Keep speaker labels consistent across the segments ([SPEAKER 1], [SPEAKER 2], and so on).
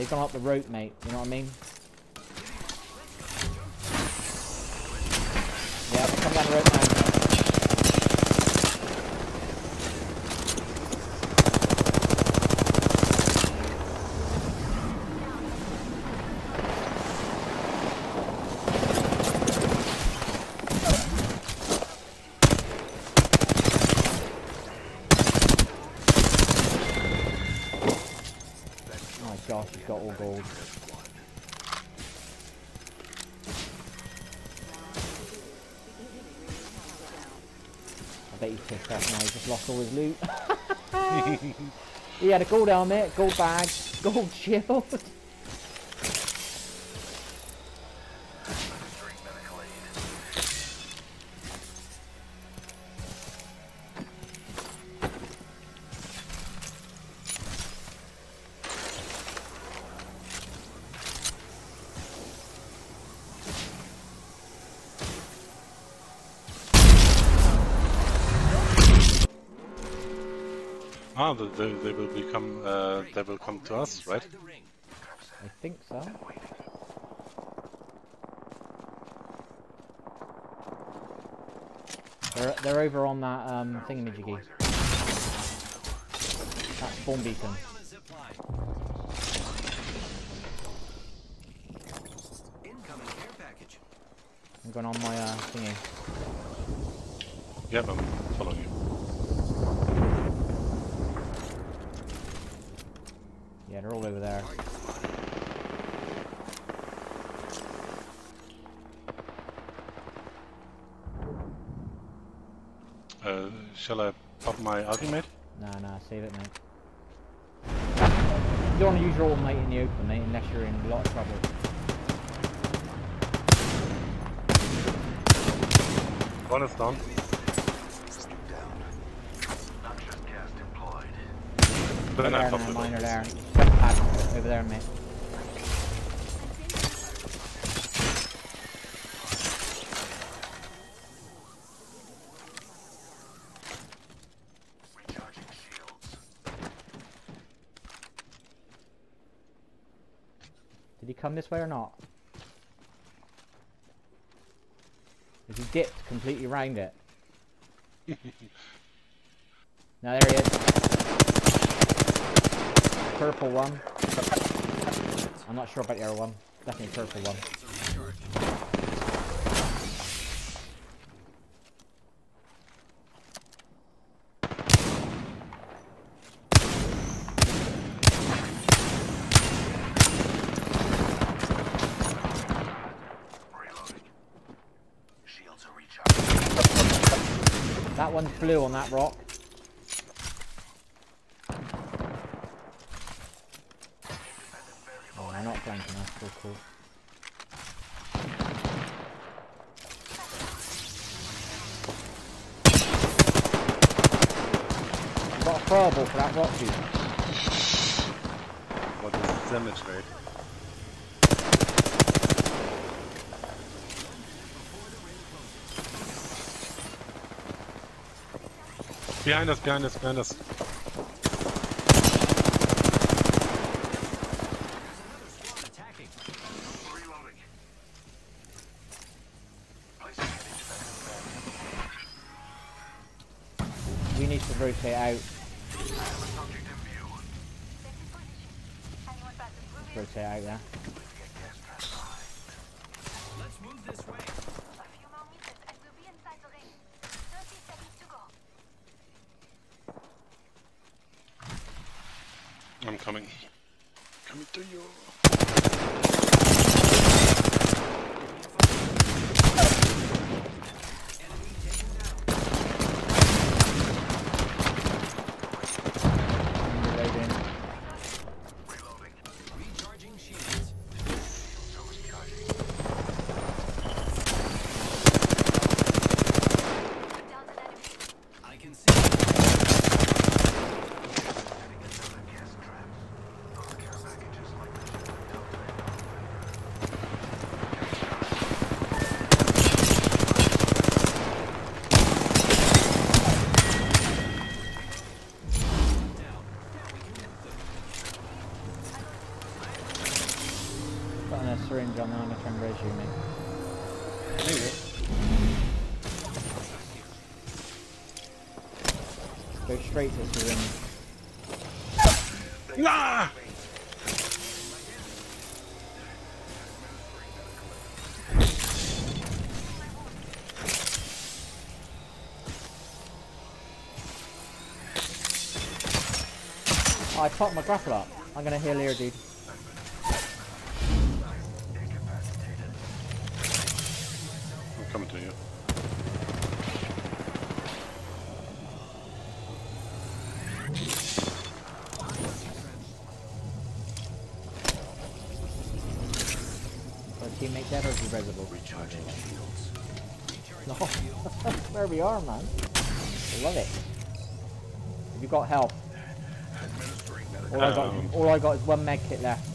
[SPEAKER 1] They've gone up the rope, mate. You know what I mean? Yeah, come down the rope now. Pissed off now, he's just lost all his loot. he had a gold helmet, gold bag, gold shield.
[SPEAKER 2] Ah, they, they, they will become. Uh, they will come to us, right?
[SPEAKER 1] I think so. They're, they're over on that um, thingamajiggy. That spawn beacon.
[SPEAKER 3] Incoming care package.
[SPEAKER 1] I'm going on my uh, thingy.
[SPEAKER 2] Yep, I'm following you.
[SPEAKER 1] They're over there.
[SPEAKER 2] Uh, shall I pop my ultimate?
[SPEAKER 1] Nah, nah, save it, mate. You don't want to use your ultimate in the open, mate, unless you're in a lot of trouble.
[SPEAKER 2] One is down. Then I
[SPEAKER 1] there,
[SPEAKER 2] pop
[SPEAKER 1] now, mine are there. Over there, mate. Did he come this way or not? Has he dipped completely round it? no, there he is. Purple one. I'm not sure about the other one. Definitely purple one. That one's blue on that rock. Oh, they're not flanking us. Cool, cool. You got a throwable for that rock, dude.
[SPEAKER 2] What is the damage rate? Behind us, behind us, behind us.
[SPEAKER 1] Need to rotate out.
[SPEAKER 4] Subject.
[SPEAKER 1] Rotate out, yeah.
[SPEAKER 3] Let's move this way.
[SPEAKER 5] A few more meters and we'll be inside the ring. 30 seconds to go.
[SPEAKER 2] I'm coming. Coming to you.
[SPEAKER 1] Reloading.
[SPEAKER 3] Recharging shields.
[SPEAKER 5] Down an enemy.
[SPEAKER 3] I can see.
[SPEAKER 4] Gas trap. Those care packages likely to be
[SPEAKER 1] gun, then I'm gonna try and res you, mate.
[SPEAKER 2] Maybe.
[SPEAKER 1] Go straight to the ring.
[SPEAKER 2] Nah!
[SPEAKER 1] I popped my grapple up. I'm gonna heal here, dude.
[SPEAKER 2] I'm coming to you.
[SPEAKER 1] Our teammate or is he resable?
[SPEAKER 3] Recharging shields.
[SPEAKER 1] No. Where we are, man. I love it. Have you got health? All I got,
[SPEAKER 2] Um.
[SPEAKER 1] all I got is one med kit left.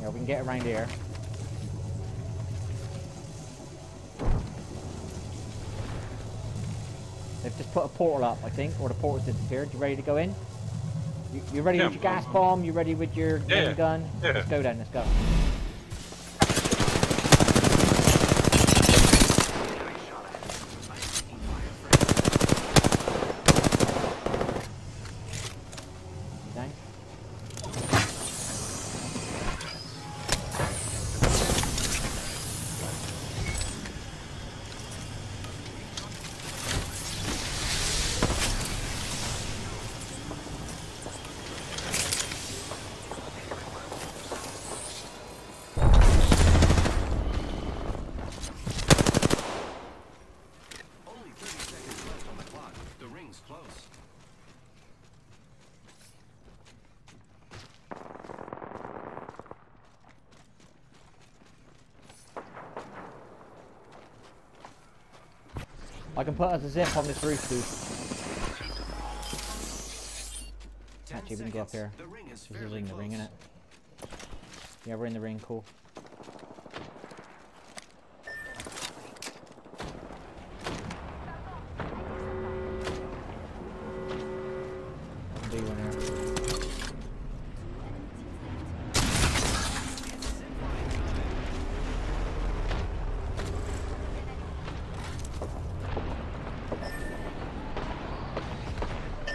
[SPEAKER 1] Yeah, we can get around here. They've just put a portal up, I think, or the portal's disappeared. You ready to go in? You, you ready
[SPEAKER 2] Yeah,
[SPEAKER 1] with your
[SPEAKER 2] I'm-
[SPEAKER 1] gas bomb? You ready with your
[SPEAKER 2] Yeah, yeah.
[SPEAKER 1] gun?
[SPEAKER 2] Yeah.
[SPEAKER 1] Let's go then, let's go. Thank.
[SPEAKER 3] Only 30 seconds left on the clock. The ring's close.
[SPEAKER 1] I can put a zip on this roof, dude.
[SPEAKER 3] 10
[SPEAKER 1] Actually, we can go up here.
[SPEAKER 3] The ring is
[SPEAKER 1] This is in the ring, innit? Yeah, we're in the ring, cool.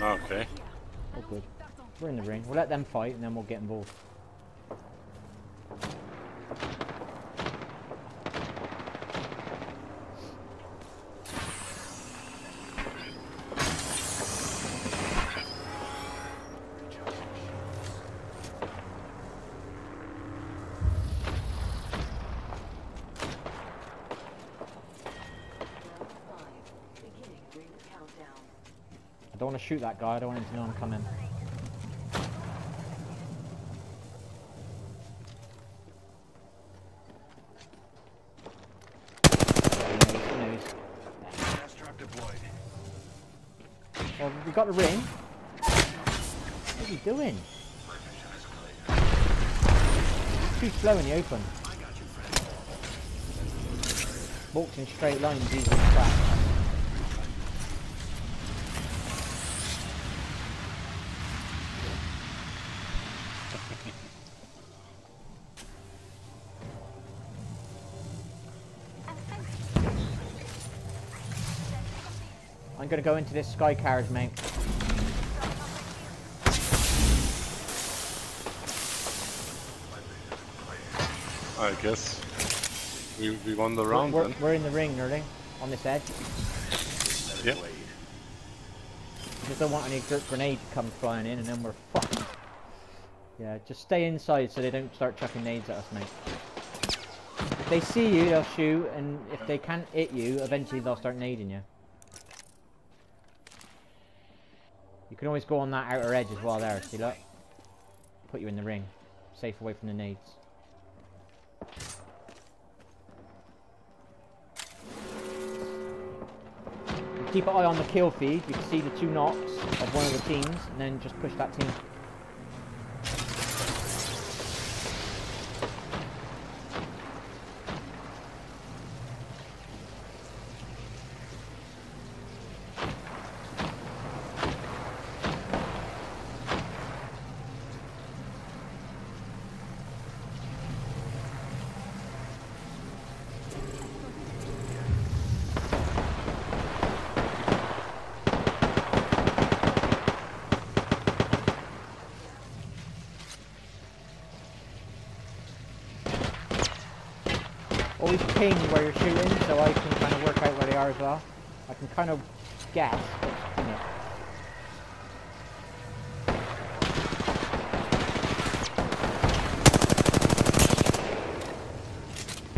[SPEAKER 2] Okay.
[SPEAKER 1] Oh, good. We're in the ring. We'll let them fight and then we'll get involved. Don't want to shoot that guy. I don't want him to know I'm coming. Well, we got the ring. What are you doing? Too slow in the open.
[SPEAKER 3] I.
[SPEAKER 1] Walks in straight lines, easy to track. I'm gonna go into this sky carriage, mate.
[SPEAKER 2] I guess. We, we won the
[SPEAKER 1] We're,
[SPEAKER 2] round
[SPEAKER 1] we're,
[SPEAKER 2] then.
[SPEAKER 1] we're in the ring nearly, on this edge.
[SPEAKER 2] Yep.
[SPEAKER 1] Just don't want any gr- grenades to come flying in and then we're fucked. Yeah, just stay inside so they don't start chucking nades at us, mate. If they see you, they'll shoot, and if they can't hit you, eventually they'll start nading you. You can always go on that outer edge as well there, see look? Put you in the ring. Safe away from the nades. Keep an eye on the kill feed. You can see the two knocks of one of the teams, and then just push that team. always ping where you're shooting so I can kind of work out where they are as well. I can kind of guess. but, you know.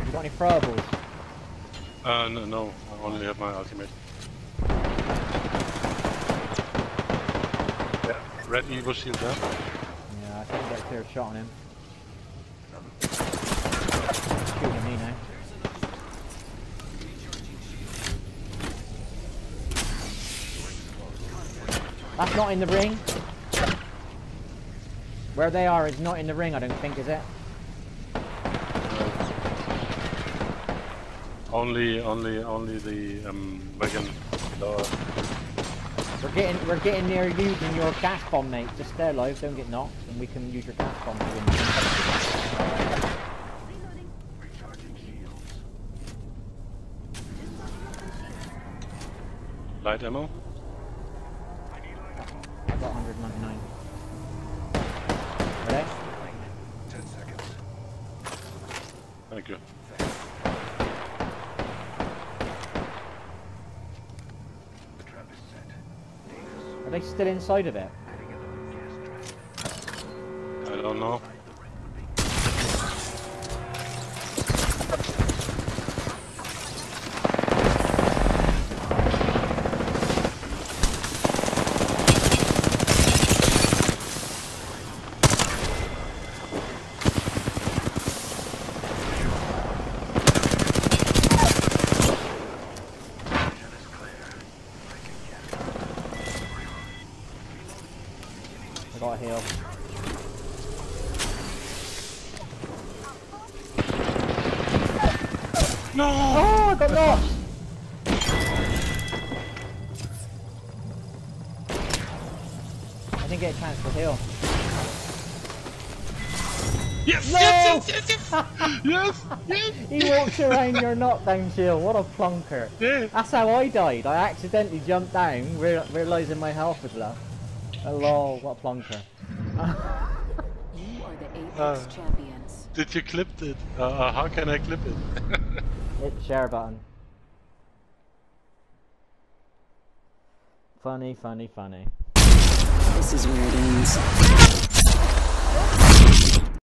[SPEAKER 1] You got any throwables?
[SPEAKER 2] Uh, no, no, I only have my ultimate. Yeah, red evil shield there.
[SPEAKER 1] Yeah, I get a clear shot on him. Shooting me now. That's not in the ring. Where they are is not in the ring, I don't think, is it?
[SPEAKER 2] Only, only, only the um, wagon lower.
[SPEAKER 1] We're getting we're getting near you. using your gas bomb, mate. Just stay alive, don't get knocked, and we can use your gas bomb to win.
[SPEAKER 2] Light ammo.
[SPEAKER 4] I need light ammo.
[SPEAKER 1] I got 199. Ready?
[SPEAKER 4] Ten seconds.
[SPEAKER 2] Thank you.
[SPEAKER 4] The trap is set.
[SPEAKER 1] Are they still inside of it? Got a heal.
[SPEAKER 2] No!
[SPEAKER 1] Oh, I got lost! I didn't get a chance to heal.
[SPEAKER 2] Yes!
[SPEAKER 1] No!
[SPEAKER 2] Yes! Yes! Yes! Yes! Yes!
[SPEAKER 1] He walks around your knockdown shield. What a plonker.
[SPEAKER 2] Yeah.
[SPEAKER 1] That's how I died. I accidentally jumped down, re realizing my health was low. Oh, lol, what a plonker.
[SPEAKER 6] You are the Apex
[SPEAKER 2] Uh.
[SPEAKER 6] champions.
[SPEAKER 2] Did you clip it? Uh, uh, how can I clip it?
[SPEAKER 1] Hit share button. Funny, funny, funny.
[SPEAKER 6] This is where it ends.